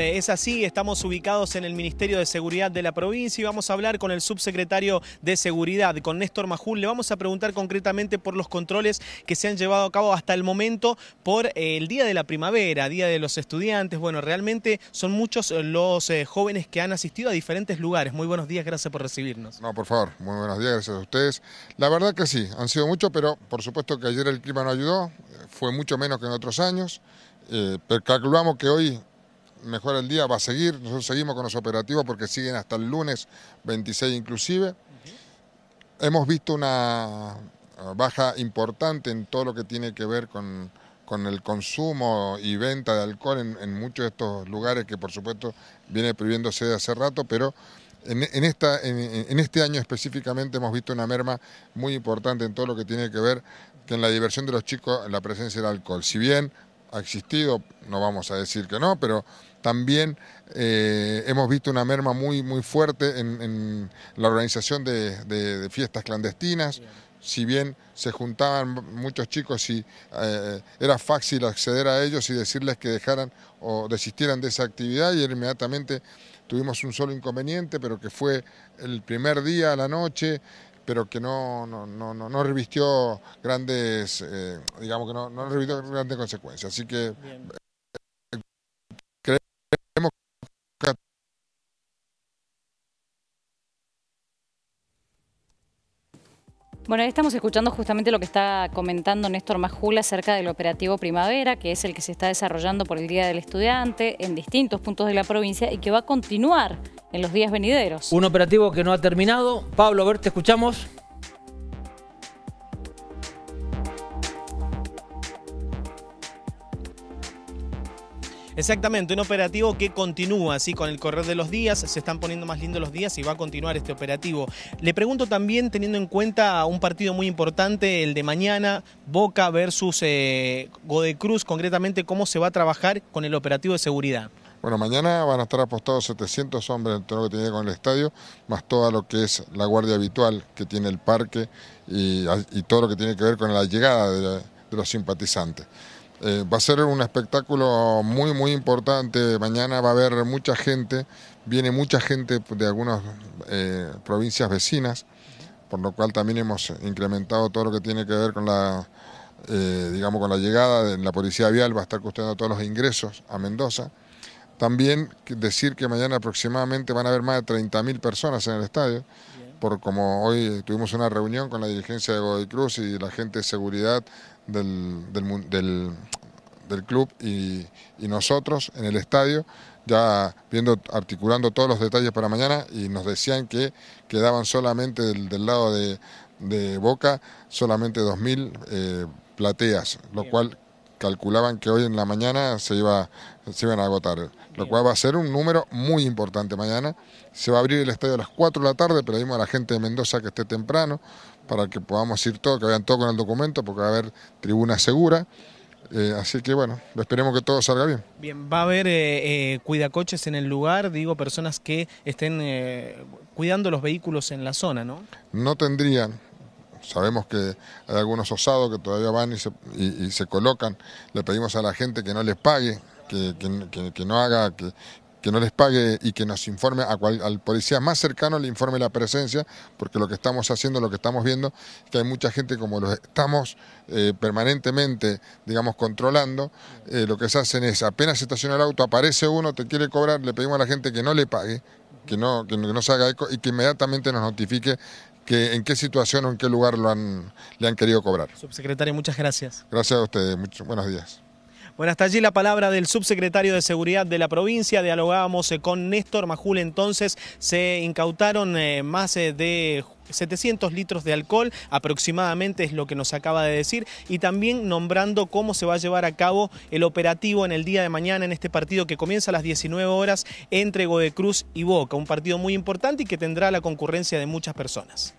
Es así, estamos ubicados en el Ministerio de Seguridad de la provincia y vamos a hablar con el subsecretario de Seguridad, con Néstor Majul. Le vamos a preguntar concretamente por los controles que se han llevado a cabo hasta el momento por eh, el Día de la Primavera, Día de los Estudiantes. Bueno, realmente son muchos eh, los eh, jóvenes que han asistido a diferentes lugares. Muy buenos días, gracias por recibirnos. No, por favor, muy buenos días, gracias a ustedes. La verdad que sí, han sido muchos, pero por supuesto que ayer el clima no ayudó, fue mucho menos que en otros años. pero calculamos que hoy mejor el día, va a seguir, nosotros seguimos con los operativos porque siguen hasta el lunes 26 inclusive. Hemos visto una baja importante en todo lo que tiene que ver con, el consumo y venta de alcohol en, muchos de estos lugares que por supuesto viene prohibiéndose de hace rato, pero en, esta, en, este año específicamente hemos visto una merma muy importante en todo lo que tiene que ver que en la diversión de los chicos la presencia del alcohol. Si bien ha existido, no vamos a decir que no, pero también eh, hemos visto una merma muy, muy fuerte en, la organización de, fiestas clandestinas. Si bien se juntaban muchos chicos y eh, era fácil acceder a ellos y decirles que dejaran o desistieran de esa actividad y inmediatamente tuvimos un solo inconveniente, pero que fue el primer día a la noche, pero que no, no, no, no revistió grandes, eh, digamos que no, no revistió grandes consecuencias. Así que creemos que Bueno, estamos escuchando justamente lo que está comentando Néstor Majula acerca del operativo Primavera, que es el que se está desarrollando por el Día del Estudiante en distintos puntos de la provincia y que va a continuar en los días venideros. Un operativo que no ha terminado. Pablo, a ver, te escuchamos. Exactamente, un operativo que continúa así con el correr de los días, se están poniendo más lindos los días y va a continuar este operativo. Le pregunto también, teniendo en cuenta un partido muy importante, el de mañana, Boca versus eh, Godecruz, concretamente, cómo se va a trabajar con el operativo de seguridad. Bueno, mañana van a estar apostados 700 hombres en todo lo que tiene con el estadio, más todo lo que es la guardia habitual que tiene el parque y, todo lo que tiene que ver con la llegada de los simpatizantes. Eh, va a ser un espectáculo muy, muy importante. Mañana va a haber mucha gente, viene mucha gente de algunas eh, provincias vecinas, por lo cual también hemos incrementado todo lo que tiene que ver con la, eh, digamos, con la llegada de la policía vial, va a estar custodiando todos los ingresos a Mendoza. También decir que mañana aproximadamente van a haber más de 30.000 personas en el estadio, por como hoy tuvimos una reunión con la dirigencia de Godoy Cruz y la gente de seguridad del, del, club y, nosotros en el estadio, ya viendo, articulando todos los detalles para mañana y nos decían que quedaban solamente del, lado de, Boca solamente 2.000 eh, plateas, lo cual calculaban que hoy en la mañana se, iba, se iban a agotar, lo cual va a ser un número muy importante mañana. Se va a abrir el estadio a las 4 de la tarde, pedimos a la gente de Mendoza que esté temprano, para que podamos ir todos, que vayan todos con el documento, porque va a haber tribuna segura. Eh, así que bueno, esperemos que todo salga bien. Bien, va a haber eh, eh, cuidacoches en el lugar, digo, personas que estén cuidando los vehículos en la zona, ¿no? No tendrían. Sabemos que hay algunos osados que todavía van y se, colocan. Le pedimos a la gente que no les pague, que, que no haga, que, que no les pague y que nos informe a al policía más cercano le informe la presencia, porque lo que estamos haciendo, lo que estamos viendo, que hay mucha gente como lo estamos eh, permanentemente, digamos, controlando, eh, lo que se hacen es, apenas se estaciona el auto, aparece uno, te quiere cobrar, le pedimos a la gente que no le pague, que no, que no se haga eco y que inmediatamente nos notifique que en qué situación o en qué lugar lo han, le han querido cobrar. Subsecretario, muchas gracias. Gracias a ustedes, muchos, buenos días. Bueno, hasta allí la palabra del subsecretario de Seguridad de la provincia. Dialogábamos eh, con Néstor Majul. Entonces se incautaron eh, más eh, de 700 litros de alcohol aproximadamente es lo que nos acaba de decir y también nombrando cómo se va a llevar a cabo el operativo en el día de mañana en este partido que comienza a las 19 horas entre Godecruz y Boca, un partido muy importante y que tendrá la concurrencia de muchas personas.